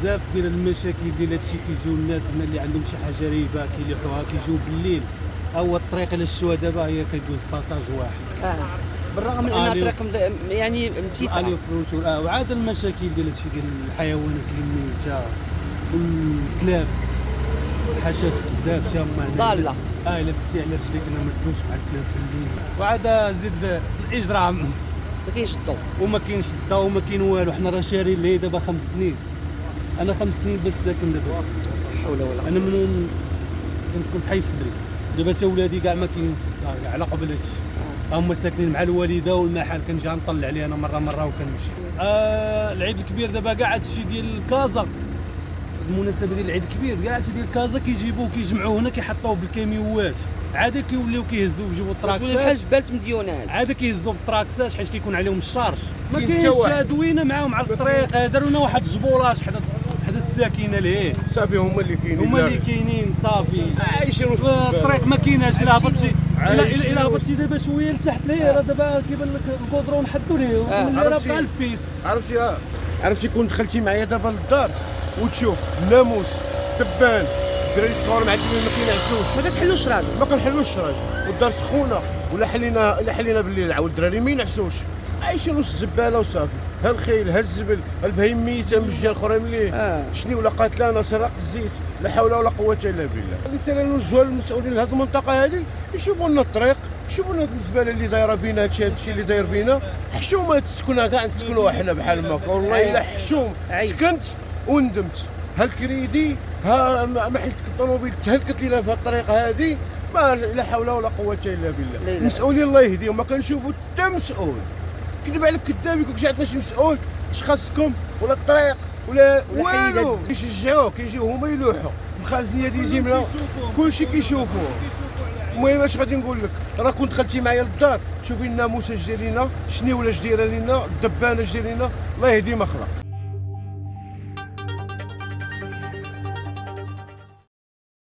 بزاف ديال المشاكل ديال هادشي كيجيو الناس هنا اللي عندهم شي حاجة ريبة كيلوحوها كيجيو بالليل. هو الطريق إلى الشوا دابا هي كيدوز passage واحد. آه. بالرغم من انها طريق يعني متسعه الي فروش آه وعاد المشاكل ديال هادشي ديال الحيوانات اللي ميتة والكلاب. حشات بزاف شامة ضالة. آه إلا دزتي على رجليك أنا ما ندوش مع الكلاب بالليل. وعاد زيد الإجرام. ما كاينش الضوء وما كاينش الضوء وما كاين والو. حنا راه شارين ليه دابا خمس سنين. أنا خمس سنين بس ساكن دابا. حول ولا أنا من كنسكن في حي السدري دابا تا ولادي كاع ما كاع على قبل هادشي. هما ساكنين مع الوالدة والمحل كنجي نطلع عليه أنا مرة مرة وكنمشي. آه العيد الكبير دابا كاع هادشي ديال كازا. المناسبه ديال العيد الكبير كاع هادشي ديال كازا كيجيبوه كيجمعوه هنا كيحطوه بالكاميوات عاد كيوليو كيهزوا بيجيبوا بحال التراكسات. زباله مديونات عاد كيهزوا بالتراكسات حيت كيكون عليهم ال charge ما كاين كاينش حتى. تدوينه معاهم على الطريق داروا لنا واحد الجبولاش حدا حدا الساكنة لهيه صافي هما اللي كاينين. هما اللي كاينين صافي. عايشين وسط الطريق ما كايناش الا هبطتي الا هبطتي دابا شوية لتحت ليه راه دابا كيبان لك الكودرون حطوا ليه آه، اللي راه. بقى البيس. عرفتي؟ آه. عرفتي كون دخلتي معايا دابا للدار وتشوف ناموس دبان الدراري الصغار معديين ما كينعسوش. ما كتحلوش راجل. ما كنحلوش الراجل والدار سخونة ولا حلينا إلا حلينا بالليل عاود الدراري ما ينعسوش. عايشين وسط الزباله وصافي. ها الخيل ها الزبل ها البهيم ميته من الجهة الأخرى مليه آه. شني ولا قاتلانا سرق الزيت لا حول ولا قوة إلا بالله. الرساله نوجهوا للمسؤولين لهذه المنطقة هذه يشوفوا لنا الطريق يشوفوا لنا الزبالة اللي دايرة بينا هادشي اللي داير بينا. حشومه السكنة كاع نسكنوها حنا بحال ما والله إلا حشوم. سكنت وندمت. ها الكريدي ها محلتك الطوموبيل تهلكت لينا في الطريق هذه ما لا حول ولا قوة إلا لا بالله. المسؤولين الله يهديهم ما كنشوفوا حتى مسؤول. كذب عليك كذاب يكون عندنا شي مسؤول اش خاصكم؟ ولا الطريق ولا والو. كيشجعوه كيجيو هما يلوحوا. ديال زيمله كلشي كيشوفوه. المهم اش غادي نقول لك؟ راه كنت دخلتي معايا للدار. تشوفي الناموسه اش داير لينا شني ولا اش دايرة لينا الدبانة اش داير لينا. الله يهدي ما خلق